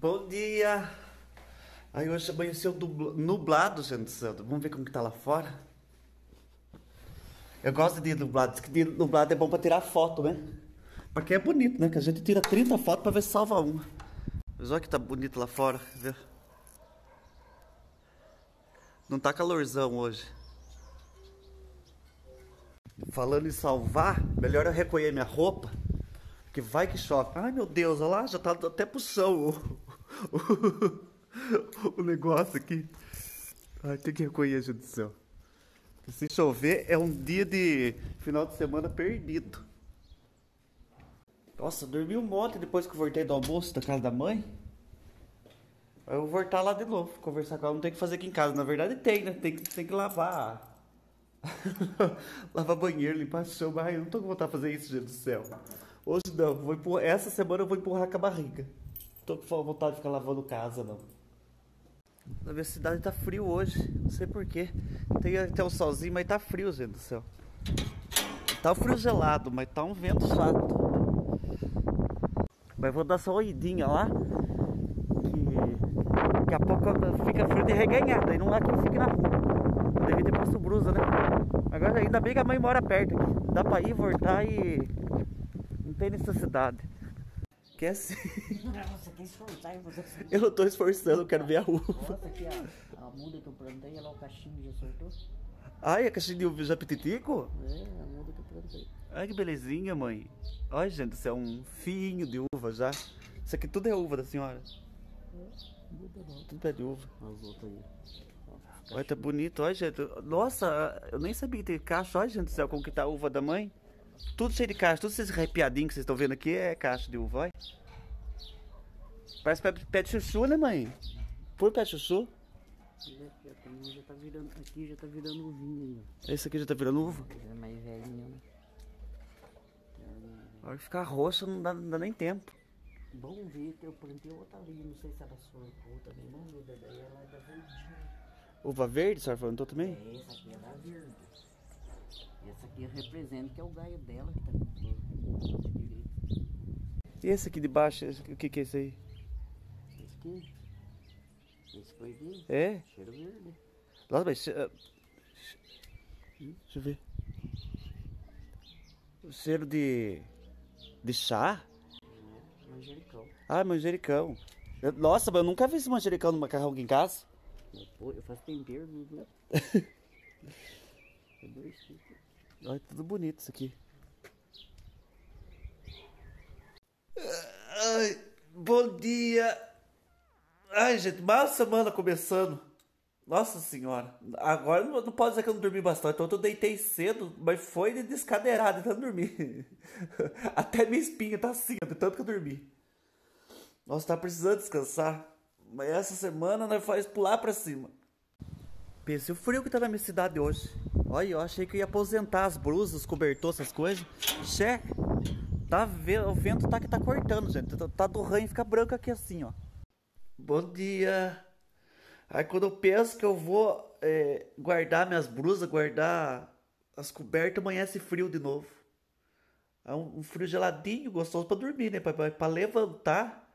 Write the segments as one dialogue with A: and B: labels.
A: Bom dia! Aí hoje amanheceu nublado, gente céu. Vamos ver como que tá lá fora. Eu gosto de dia nublado. Diz que nublado é bom pra tirar foto, né? Porque é bonito, né? Que a gente tira 30 fotos pra ver se salva uma. Mas olha que tá bonito lá fora. Vê? Não tá calorzão hoje. Falando em salvar, melhor eu recolher minha roupa. Que vai que chove. Ai meu Deus, olha lá, já tá até pro chão o, negócio aqui. Ai, tem que recolher, gente do céu. Se chover, é um dia de final de semana perdido. Nossa, dormi um monte depois que eu voltei do almoço da casa da mãe. Aí eu vou voltar lá de novo, conversar com ela. Não tem que fazer aqui em casa. Na verdade tem, né? Tem, tem que lavar. lavar banheiro, limpar chão. Mas eu não tô com vontade de fazer isso, gente do céu. Hoje não. Vou empurrar, essa semana eu vou empurrar com a barriga. Tô com vontade de ficar lavando casa, não. Na minha cidade tá frio hoje. Não sei porquê. Tem até o solzinho, mas tá frio, gente do céu. Tá um frio gelado, mas tá um vento chato. Mas vou dar só uma idinha lá. Que daqui a pouco fica frio de reganhar. Daí não é que eu fique na rua. Eu devia ter posto brusa, né? Agora ainda bem que a mãe mora perto aqui. Dá pra ir, voltar e. Não tem necessidade. É assim.
B: Que esforçar você.
A: Eu não tô esforçando, eu quero ver a uva.
B: Nossa, aqui a, a muda que eu plantei, olha lá o cachinho já soltou.
A: Ai, a caixinha de uva já pititico?
B: É, a muda que eu plantei.
A: Ai, que belezinha, mãe. Ai, gente, isso é um fiinho de uva já. Isso aqui tudo é uva da senhora.
B: Muda não.
A: Tudo pé de uva.
B: As outras aí.
A: Olha, tá bonito. Olha, gente. Nossa, eu nem sabia que tem caixa. Olha, gente do céu, como que tá a uva da mãe. Tudo cheio de caixa. Tudo esses arrepiadinhos que vocês estão vendo aqui é caixa de uva, olha. Parece pé, pé de chuchu, né, mãe? Por pé de chuchu.
B: Aqui já, tá virando, aqui já tá virando uvinho aí,
A: Esse aqui já tá virando uva.
B: é mais velhinho, né?
A: A hora que ficar roxa não dá, não dá nem tempo.
B: Bom ver que eu plantei outra ali, não sei se ela soltou também, vamos ver, daí ela é da verdinha.
A: Uva verde, a senhora plantou também?
B: É, essa aqui é da verde. Essa aqui representa que é o gaio dela que tá direito.
A: E esse aqui de baixo, o que que é esse aí?
B: Esse aqui. Esse foi verde.
A: É?
B: Cheiro verde.
A: Nossa, mas... ah, che- Deixa eu ver. O cheiro de... De chá?
B: Manjericão.
A: Ah, manjericão. Eu- Nossa, mas eu nunca vi esse manjericão no macarrão aqui em casa.
B: Eu, pô, eu faço tempero, viu? É dois tipos.
A: Olha, tudo bonito isso aqui. Ai, bom dia. Ai, gente, mais semana começando. Nossa senhora. Agora não, não pode dizer que eu não dormi bastante. Então eu deitei cedo, mas foi de descadeirado, então eu não dormi. Até minha espinha tá assim, de tanto que eu dormi. Nossa, tá precisando descansar. Mas essa semana nós faz pular pra cima. Pense o frio que tá na minha cidade hoje. Olha, eu achei que eu ia aposentar as blusas, os cobertores, essas coisas. Che, tá ve- o vento tá que tá cortando, gente. Tá, tá do ranho, fica branco aqui assim, ó. Bom dia. Aí quando eu penso que eu vou é, guardar minhas blusas, guardar as cobertas, amanhece frio de novo. É um, um frio geladinho, gostoso pra dormir, né? Pra levantar.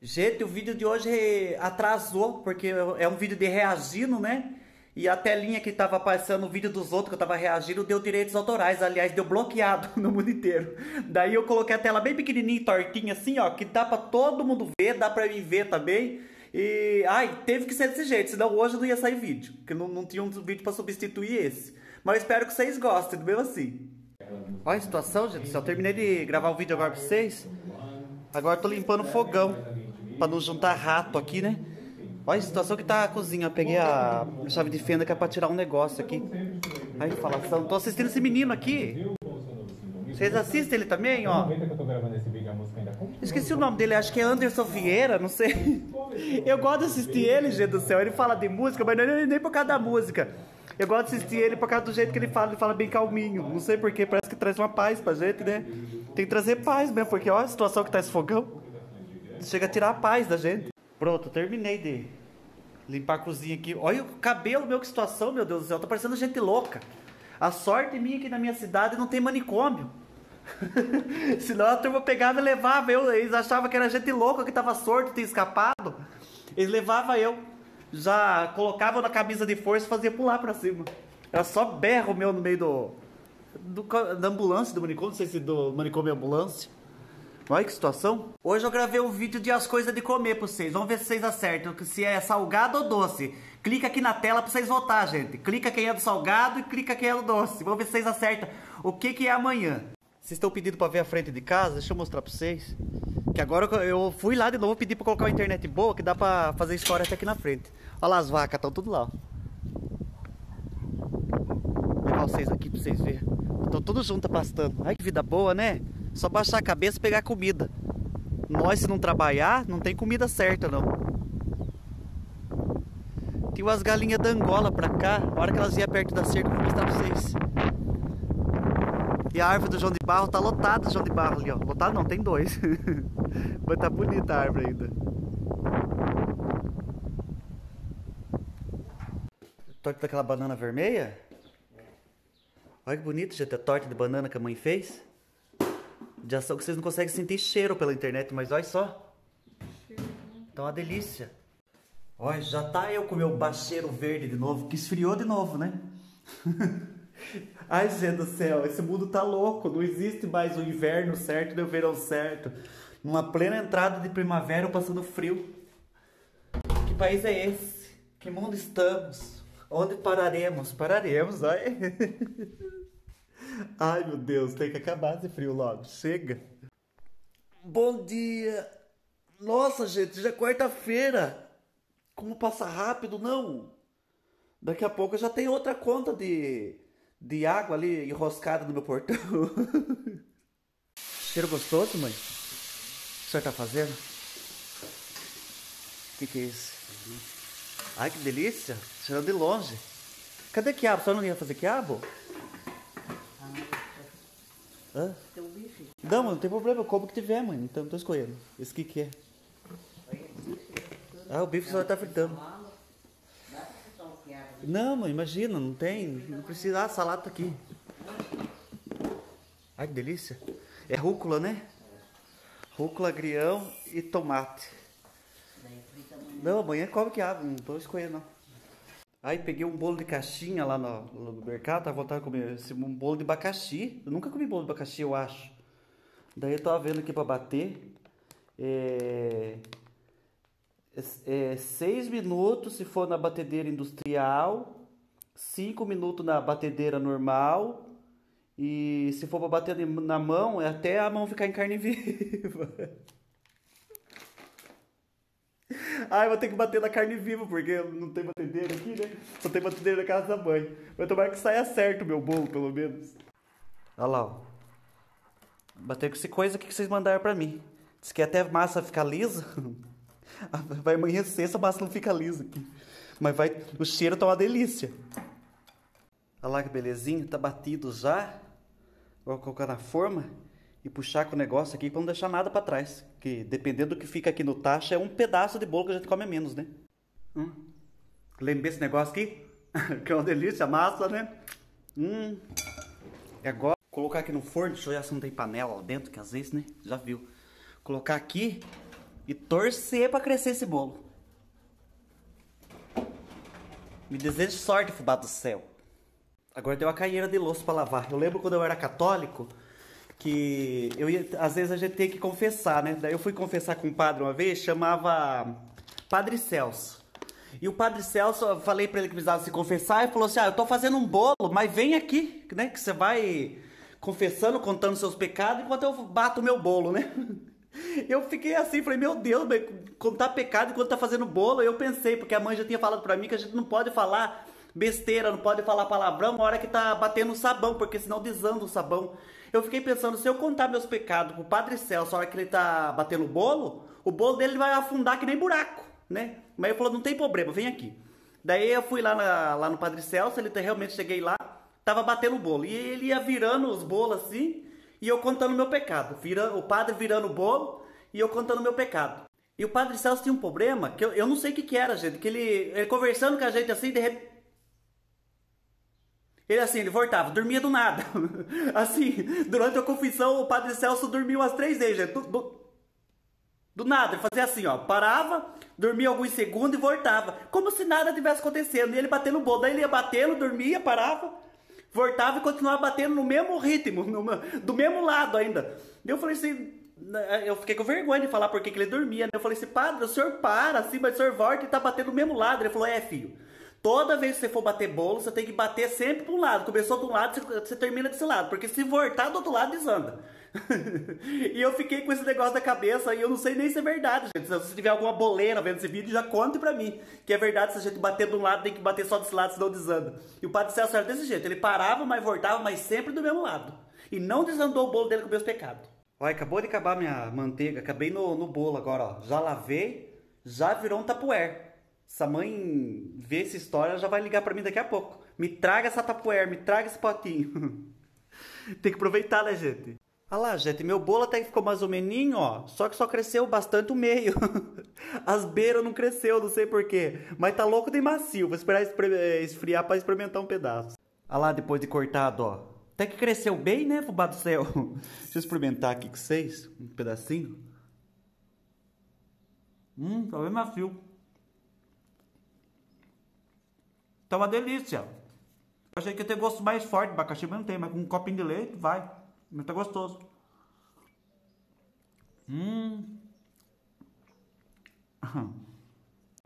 A: Gente, o vídeo de hoje atrasou, porque é um vídeo de reagindo, né? E a telinha que tava passando o vídeo dos outros que eu tava reagindo deu direitos autorais, aliás, deu bloqueado no mundo inteiro. Daí eu coloquei a tela bem pequenininha tortinha assim, ó, que dá pra todo mundo ver, dá pra mim ver também. E, ai, teve que ser desse jeito, senão hoje não ia sair vídeo, porque não, não tinha um vídeo pra substituir esse. Mas espero que vocês gostem, mesmo assim. Olha a situação, gente, eu terminei de gravar o vídeo agora pra vocês. Agora eu tô limpando o fogão, pra não juntar rato aqui, né? Olha a situação que tá a cozinha. Eu peguei a chave de fenda que é pra tirar um negócio aqui. Aí, falação. Tô assistindo esse menino aqui. Vocês assistem ele também, ó? Esqueci o nome dele, acho que é Anderson Vieira, não sei. Eu gosto de assistir ele, gente do céu. Ele fala de música, mas não é nem por causa da música. Eu gosto de assistir ele por causa do jeito que ele fala, ele fala bem calminho. Não sei porquê, parece que traz uma paz pra gente, né? Tem que trazer paz mesmo, porque olha a situação que tá esse fogão. Chega a tirar a paz da gente. Pronto, terminei de limpar a cozinha aqui. Olha o cabelo, meu, que situação, meu Deus do céu. Tô parecendo gente louca. A sorte minha é que na minha cidade não tem manicômio. Senão a turma pegava e levava eu. Eles achavam que era gente louca, que tava sorto, tinha escapado. Eles levavam eu. Já colocavam na camisa de força e fazia pular pra cima. Era só berro meu no meio do, do da ambulância, do manicômio, não sei se do manicômio é ambulância. Olha que situação. Hoje eu gravei um vídeo de as coisas de comer pra vocês. Vamos ver se vocês acertam se é salgado ou doce. Clica aqui na tela pra vocês votar, gente. Clica quem é do salgado e clica quem é do doce. Vamos ver se vocês acertam o que, que é amanhã. Vocês estão pedindo pra ver a frente de casa? Deixa eu mostrar pra vocês. Que agora eu fui lá de novo pedir pra colocar uma internet boa, que dá pra fazer história até aqui na frente. Olha lá as vacas, estão tudo lá. Vou levar vocês aqui pra vocês verem. Estão tudo junto pastando. Ai que vida boa, né? Só baixar a cabeça e pegar comida. Nós, se não trabalhar, não tem comida certa, não. Tem umas galinhas da Angola pra cá. A hora que elas iam perto da cerca, eu vou mostrar pra vocês. E a árvore do João de Barro tá lotada, João de Barro ali, ó. Lotada não, tem dois. Mas tá bonita a árvore ainda. Torta daquela banana vermelha? Olha que bonito, gente, a torta de banana que a mãe fez. Já são que vocês não conseguem sentir cheiro pela internet, mas olha só. Tá uma delícia. Olha, já tá eu com meu bacheiro verde de novo, que esfriou de novo, né? Ai, gente do céu, esse mundo tá louco. Não existe mais o inverno certo nem o verão certo. Numa plena entrada de primavera passando frio. Que país é esse? Que mundo estamos? Onde pararemos? Pararemos, ai. Ai, meu Deus, tem que acabar esse frio logo. Chega. Bom dia. Nossa, gente, já é quarta-feira. Como passa rápido, não? Daqui a pouco já tem outra conta de, de água ali enroscada no meu portão. Cheiro gostoso, mãe? O senhor tá fazendo? O que, que é isso? Ai, que delícia. Cheirando de longe. Cadê quiabo? O senhor não ia fazer quiabo? Hã?
B: Tem um bife.
A: Não, não tem problema, eu como o que tiver, mãe. Então não tô escolhendo. Esse que que é? Ah, o bife que senhora tá fritando. Não, mãe, imagina, não tem. Não precisa. Ah, a salada tá aqui. Ai, que delícia. É rúcula, né? Rúcula, agrião e tomate. Não, amanhã come quiabo, não tô escolhendo, não. Aí peguei um bolo de caixinha lá no, no mercado, tava vontade de comer esse, um bolo de abacaxi. Eu nunca comi bolo de abacaxi, eu acho. Daí eu tava vendo aqui pra bater. É, é, é seis minutos se for na batedeira industrial, cinco minutos na batedeira normal. E se for pra bater na mão, é até a mão ficar em carne viva. Ai, vou ter que bater na carne viva, porque não tem batedeira aqui, né? Só tem batedeira na casa da mãe. Vai tomar que saia certo o meu bolo, pelo menos. Olha lá, ó. Bater com essa coisa aqui que vocês mandaram pra mim. Diz que até a massa ficar lisa. Vai amanhecer, essa massa não fica lisa aqui. Mas vai, o cheiro tá uma delícia. Olha lá que belezinha, tá batido já. Vou colocar na forma e puxar com o negócio aqui pra não deixar nada pra trás. Que dependendo do que fica aqui no tacho, é um pedaço de bolo que a gente come menos, né? Hum. Lembrei esse negócio aqui? que é uma delícia, massa, né? Hum. E agora, colocar aqui no forno, deixa eu olhar se não tem panela lá dentro, que às vezes, né? Já viu. Colocar aqui e torcer pra crescer esse bolo. Me desejo sorte, fubá do céu. Agora tem uma caieira de louça pra lavar. Eu lembro quando eu era católico que eu ia, às vezes a gente tem que confessar, né? Daí eu fui confessar com um padre uma vez, chamava Padre Celso. E o Padre Celso, eu falei para ele que precisava se confessar, e falou assim: "Ah, eu tô fazendo um bolo, mas vem aqui, né, que você vai confessando, contando seus pecados enquanto eu bato o meu bolo, né?" Eu fiquei assim, falei, meu Deus, contar pecado enquanto tá fazendo bolo. Eu pensei, porque a mãe já tinha falado pra mim que a gente não pode falar besteira, não pode falar palavrão na hora que tá batendo sabão, porque senão desanda o sabão. Eu fiquei pensando, se eu contar meus pecados pro Padre Celso na hora que ele tá batendo o bolo, o bolo dele vai afundar que nem buraco, né? Mas ele falou, não tem problema, vem aqui. Daí eu fui lá, na, lá no Padre Celso, ele realmente cheguei lá, tava batendo o bolo. E ele ia virando os bolos assim, e eu contando meu pecado. Vira, o padre virando o bolo, e eu contando meu pecado. E o Padre Celso tinha um problema, que eu, eu não sei o que, que era, gente, que ele, ele conversando com a gente assim, de repente. Ele assim, ele voltava, dormia do nada. assim, durante a confissão, o Padre Celso dormiu umas três vezes. Do, do, do nada, ele fazia assim, ó, parava, dormia alguns segundos e voltava. Como se nada tivesse acontecendo. E ele batendo o bolo. Daí ele ia batendo, dormia, parava, voltava e continuava batendo no mesmo ritmo, no, do mesmo lado ainda. Daí eu falei assim, eu fiquei com vergonha de falar porque que ele dormia. Né? Eu falei assim, padre, o senhor para, assim, mas o senhor volta e tá batendo do mesmo lado. Ele falou, é, filho. Toda vez que você for bater bolo, você tem que bater sempre para um lado. Começou de um lado, você, termina desse lado. Porque se voltar do outro lado, desanda. e eu fiquei com esse negócio da cabeça e eu não sei nem se é verdade, gente. Se você tiver alguma boleira vendo esse vídeo, já conte pra mim. Que é verdade, se a gente bater de um lado, tem que bater só desse lado, senão desanda. E o Padre Celso era desse jeito. Ele parava, mas voltava, mas sempre do mesmo lado. E não desandou o bolo dele com meus pecados. Olha, acabou de acabar minha manteiga. Acabei no, no bolo agora, ó. Já lavei, já virou um tapuer. Essa mãe vê essa história, já vai ligar para mim daqui a pouco. Me traga essa tapuer, me traga esse potinho. Tem que aproveitar, né, gente? Olha lá, gente, meu bolo até que ficou mais ou meninho, ó. Só que só cresceu bastante o meio. As beiras não cresceu, não sei porquê. Mas tá louco de macio. Vou esperar esfriar para experimentar um pedaço. Olha lá, depois de cortado, ó. Até que cresceu bem, né, fubá do céu? Deixa eu experimentar aqui com vocês. Um pedacinho. Hum, tá bem macio. Tá uma delícia. Achei que ia ter gosto mais forte abacaxi, mas não tem. Mas com um copinho de leite, vai. Mas tá gostoso. Hum.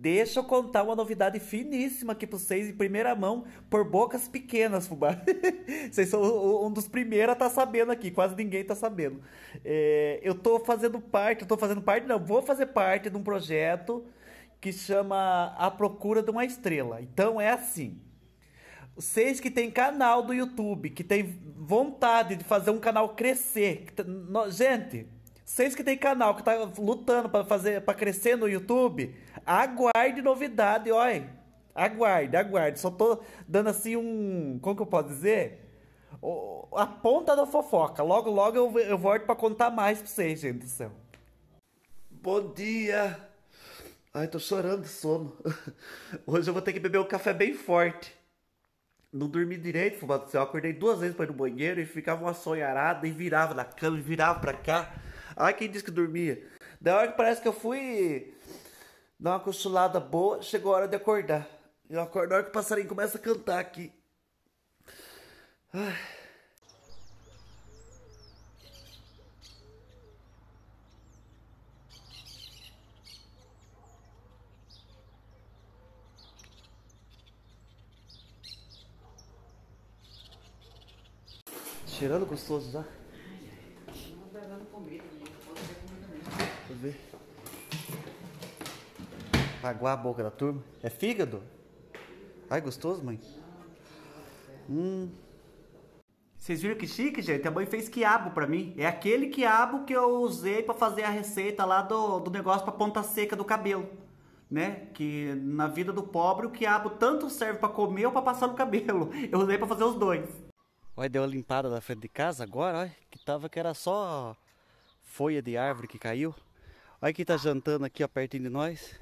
A: Deixa eu contar uma novidade finíssima aqui pra vocês em primeira mão, por bocas pequenas, fubá. vocês são um dos primeiros a tá sabendo aqui, quase ninguém tá sabendo. É, eu tô fazendo parte, eu tô fazendo parte, não, vou fazer parte de um projeto que chama A Procura de uma Estrela. Então é assim. Vocês que tem canal do YouTube, que tem vontade de fazer um canal crescer, gente, vocês que tem canal que tá lutando para fazer para crescer no YouTube, aguarde novidade, olha. Aguarde, aguarde. Só tô dando assim um, como que eu posso dizer? a ponta da fofoca. Logo, logo eu, eu volto para contar mais para vocês, gente do céu. Bom dia. Ai, tô chorando de sono. Hoje eu vou ter que beber um café bem forte. Não dormi direito, fumado do céu. Acordei duas vezes para ir no banheiro e ficava uma sonharada e virava na cama e virava pra cá. Ai, quem disse que dormia? Da hora que parece que eu fui dar uma cochilada boa, chegou a hora de acordar. Eu acordo na hora que o passarinho começa a cantar aqui. Ai. Cheirando gostoso já. Deixa eu ver. Aguar a boca da turma. É fígado? Ai, gostoso, mãe. Hum. Vocês viram que chique, gente? A mãe fez quiabo pra mim. É aquele quiabo que eu usei para fazer a receita lá do, do negócio pra ponta seca do cabelo. Né? Que na vida do pobre o quiabo tanto serve para comer ou para passar no cabelo. Eu usei para fazer os dois. Olha, deu uma limpada na frente de casa agora, olha, que tava que era só folha de árvore que caiu. Olha quem tá jantando aqui, ó, pertinho de nós.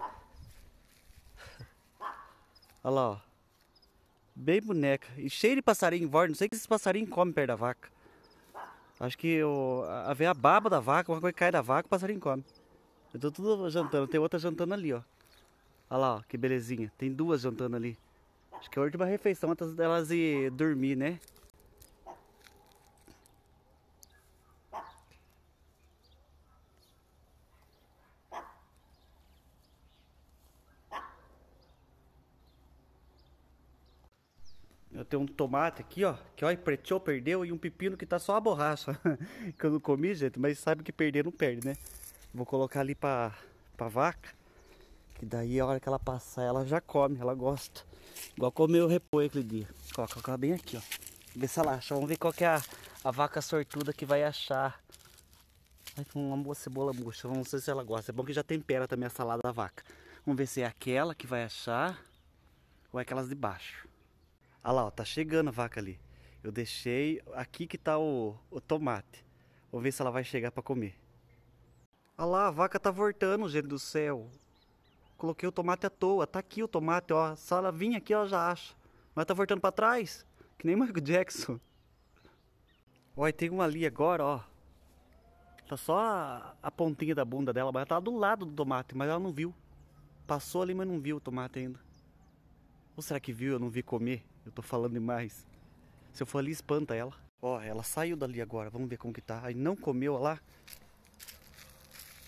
A: Olha lá, ó. Bem boneca. E cheio de passarinho em Não sei que esses passarinhos comem perto da vaca. Acho que o, a, a baba da vaca, uma coisa que cai da vaca, o passarinho come. Eu tô tudo jantando. Tem outra jantando ali, ó. Olha lá, ó, que belezinha. Tem duas jantando ali. Acho que é a última refeição antes delas ir dormir, né? Tenho um tomate aqui, ó, que ó, preteou, perdeu, e um pepino que tá só a borracha. que eu não comi, gente, mas sabe que perder não perde, né? Vou colocar ali pra, pra vaca, que daí a hora que ela passar, ela já come, ela gosta. Igual comeu o repolho aquele dia. Ó, colocar bem aqui, ó. Ver se ela acha. Vamos ver qual que é a, a vaca sortuda que vai achar. Ai, uma boa cebola murcha. Vamos ver se ela gosta. É bom que já tempera também a salada da vaca. Vamos ver se é aquela que vai achar ou é aquelas de baixo. Olha lá, ó, tá chegando a vaca ali. Eu deixei aqui que tá o, o tomate. Vou ver se ela vai chegar para comer. Olha lá, a vaca tá voltando, gente do céu. Coloquei o tomate à toa. Tá aqui o tomate, ó. Se ela vir aqui, ela já acha. Mas tá voltando pra trás. Que nem Michael Jackson. Olha, tem uma ali agora, ó. Tá só a, a, pontinha da bunda dela, mas ela tá do lado do tomate, mas ela não viu. Passou ali, mas não viu o tomate ainda. Ou será que viu? Eu não vi comer. Eu tô falando demais. Se eu for ali, espanta ela. Ó, ela saiu dali agora. Vamos ver como que tá. Aí não comeu, ó lá.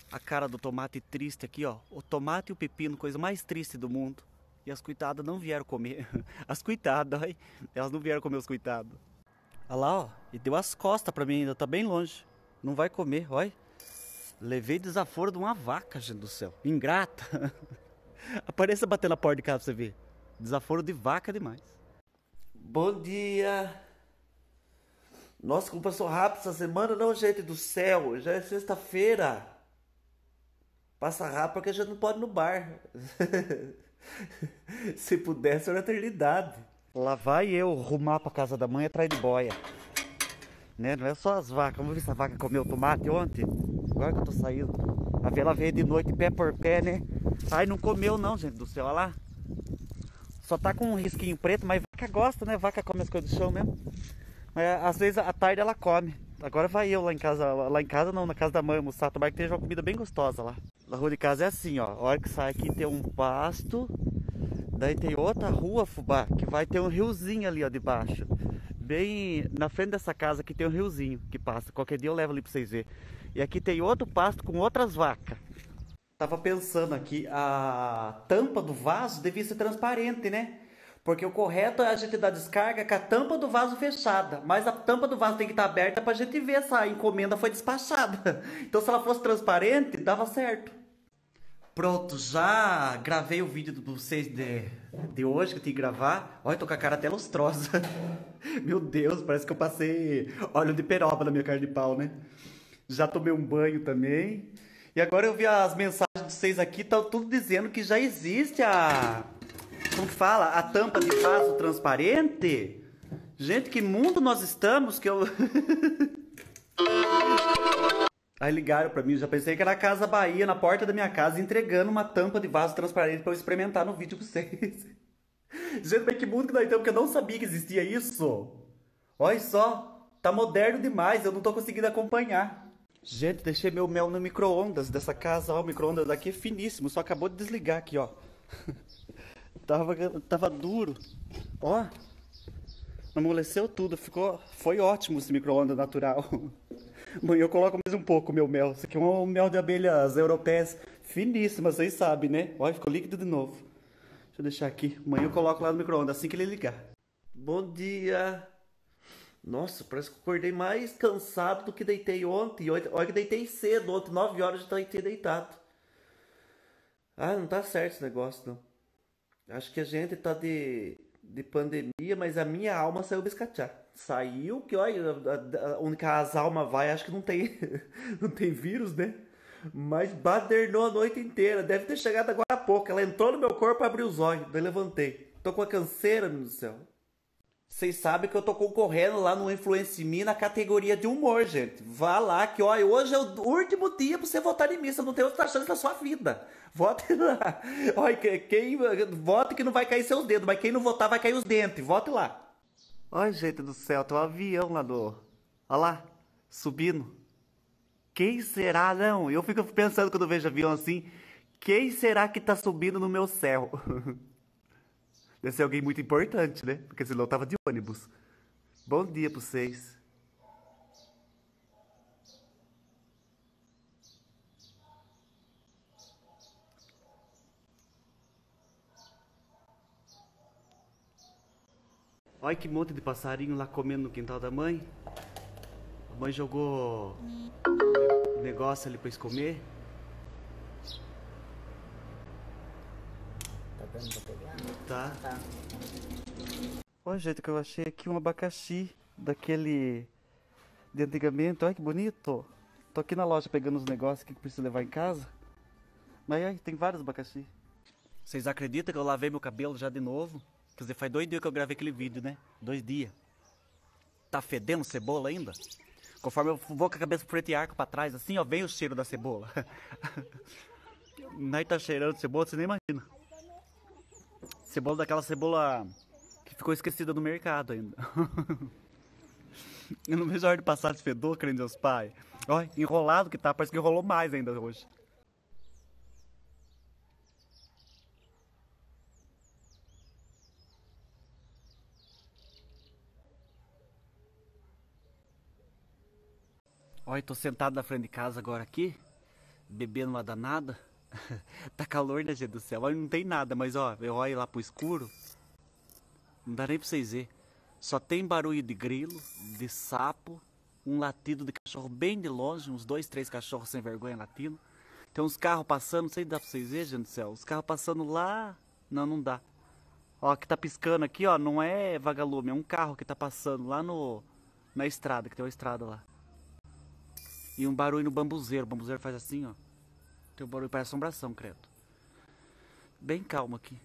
A: A cara do tomate triste aqui, ó. O tomate e o pepino, coisa mais triste do mundo. E as coitadas não vieram comer. As coitadas, ó. Elas não vieram comer os coitados. Olha lá, ó. E deu as costas pra mim ainda. Tá bem longe. Não vai comer, olha. Levei desaforo de uma vaca, gente do céu. Ingrata. Apareça bater na porta de casa pra você ver. Desaforo de vaca demais. Bom dia. Nossa, como passou rápido essa semana, não, gente do céu. Já é sexta-feira. Passa rápido porque a gente não pode ir no bar. Se pudesse, era eternidade. Lá vai eu rumar pra casa da mãe atrás de boia. Né? Não é só as vacas. Vamos ver se a vaca comeu tomate ontem. Agora que eu tô saindo. A vela veio de noite pé por pé, né? Ai, não comeu não, gente do céu. Olha lá. Só tá com um risquinho preto, mas vaca gosta, né? Vaca come as coisas do chão mesmo. Mas às vezes à tarde ela come. Agora vai eu lá em casa, lá em casa não, na casa da mãe almoçar, tomar que esteja uma comida bem gostosa lá. Na rua de casa é assim, ó. A hora que sai aqui tem um pasto, daí tem outra rua, fubá, que vai ter um riozinho ali, ó, debaixo. Bem na frente dessa casa aqui tem um riozinho que passa. Qualquer dia eu levo ali pra vocês verem. E aqui tem outro pasto com outras vacas. Tava pensando aqui, a tampa do vaso devia ser transparente, né? Porque o correto é a gente dar descarga com a tampa do vaso fechada. Mas a tampa do vaso tem que estar aberta para a gente ver se a encomenda foi despachada. Então se ela fosse transparente, dava certo. Pronto, já gravei o vídeo de vocês de, de hoje que eu tinha que gravar. Olha, tô com a cara até lustrosa. Meu Deus, parece que eu passei óleo de peroba na minha carne de pau, né? Já tomei um banho também. E agora eu vi as mensagens de vocês aqui, estão tudo dizendo que já existe a como que fala? A tampa de vaso transparente? Gente, que mundo nós estamos que eu. Aí ligaram pra mim, já pensei que era a Casa Bahia na porta da minha casa entregando uma tampa de vaso transparente para eu experimentar no vídeo pra vocês. Gente, mas que mundo que nós estamos que eu não sabia que existia isso. Olha só, tá moderno demais, eu não tô conseguindo acompanhar. Gente, deixei meu mel no micro-ondas dessa casa, ó, o micro-ondas daqui é finíssimo, só acabou de desligar aqui, ó. Tava, tava duro. Ó. Amoleceu tudo. Ficou, foi ótimo esse micro-ondas natural. Amanhã eu coloco mais um pouco meu mel. Isso aqui é um mel de abelhas europeias finíssimas, vocês sabem, né? Olha, ficou líquido de novo. Deixa eu deixar aqui. Amanhã eu coloco lá no micro-ondas assim que ele ligar. Bom dia. Nossa, parece que acordei mais cansado do que deitei ontem. Olha que deitei cedo, ontem, 9 horas já deitei deitado. Ah, não tá certo esse negócio, não. Acho que a gente tá de, de pandemia, mas a minha alma saiu biscatear. Saiu, que olha, a, a, onde que as almas vai, acho que não tem, não tem vírus, né? Mas badernou a noite inteira. Deve ter chegado agora há pouco. Ela entrou no meu corpo e abriu os olhos. Daí levantei. Tô com a canseira, meu Deus do céu. Vocês sabem que eu tô concorrendo lá no Influence Me na categoria de humor, gente. Vá lá que, olha, hoje é o último dia pra você votar em mim. Você não tem outra chance na sua vida. Vote lá. Olha, quem, vote que não vai cair seus dedos, mas quem não votar vai cair os dentes. Vote lá. Olha, gente do céu, tem um avião lá do... Olha lá, subindo. Quem será, não? Eu fico pensando quando vejo avião assim, quem será que tá subindo no meu céu? Deve ser alguém muito importante, né? Porque senão eu tava de ônibus. Bom dia pra vocês. Olha que monte de passarinho lá comendo no quintal da mãe. A mãe jogou negócio ali pra eles comer. Tá.
B: Tá.
A: Olha, gente, que eu achei aqui um abacaxi daquele de antigamente. Olha que bonito. Tô aqui na loja pegando os negócios que preciso levar em casa. Mas aí, tem vários abacaxi. Vocês acreditam que eu lavei meu cabelo já de novo? Quer dizer, faz dois dias que eu gravei aquele vídeo, né? Dois dias. Tá fedendo cebola ainda? Conforme eu vou com a cabeça frente e arco pra trás, assim, ó, vem o cheiro da cebola. Nós tá cheirando cebola, você nem imagina. Cebola daquela cebola que ficou esquecida no mercado ainda. eu não vejo a hora de passar esse fedor, crendo Deus Pai. Olha, enrolado que tá, parece que enrolou mais ainda hoje. Olha, tô sentado na frente de casa agora aqui, bebendo uma danada. tá calor, né, gente do céu? Olha, não tem nada, mas ó, eu olho lá pro escuro. Não dá nem pra vocês verem. Só tem barulho de grilo, de sapo, um latido de cachorro bem de longe, uns dois, três cachorros sem vergonha latindo. Tem uns carros passando, não sei se dá pra vocês verem, gente do céu. Os carros passando lá. Não, não dá. Ó, que tá piscando aqui, ó, não é vagalume, é um carro que tá passando lá no na estrada, que tem uma estrada lá. E um barulho no bambuzeiro. O bambuzeiro faz assim, ó. Tem um barulho para assombração, credo. Bem calmo aqui.